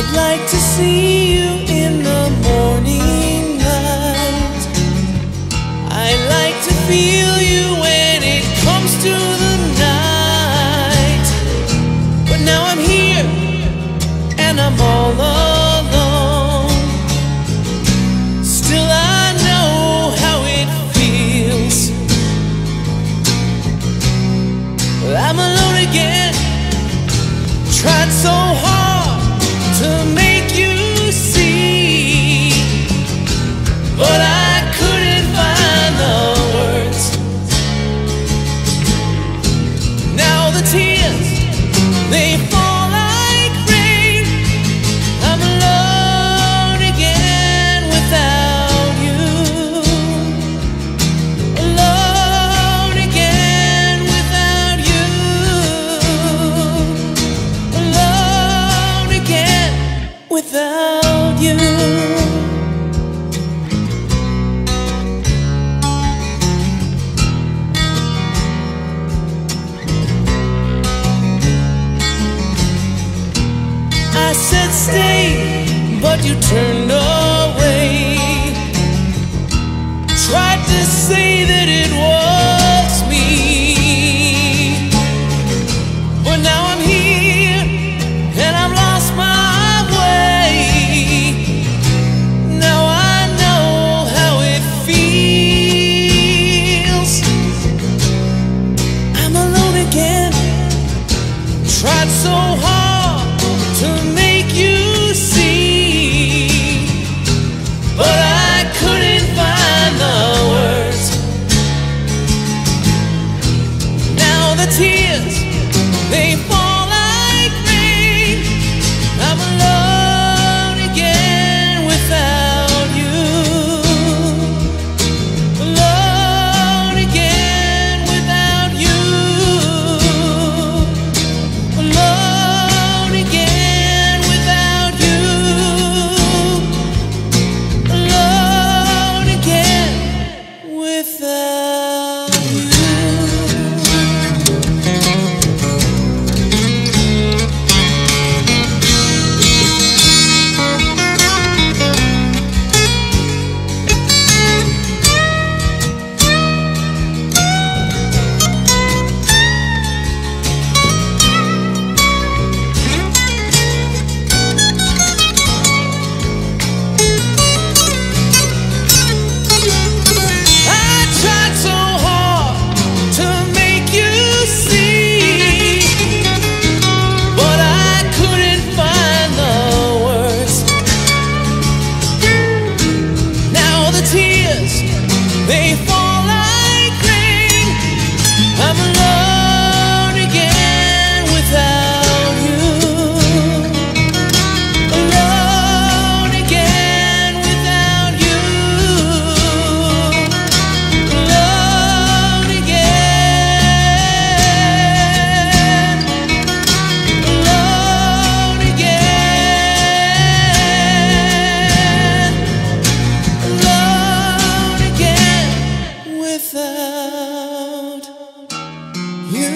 I'd like to see you in the morning light. I like to feel you when it comes to the night. But now I'm here and I'm all alone. Still, I know how it feels. I'm alone again. Tried so hard. stay, but you turned away. Tried to say that tears, they fall.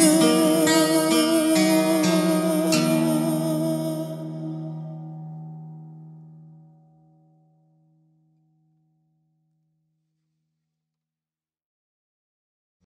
you.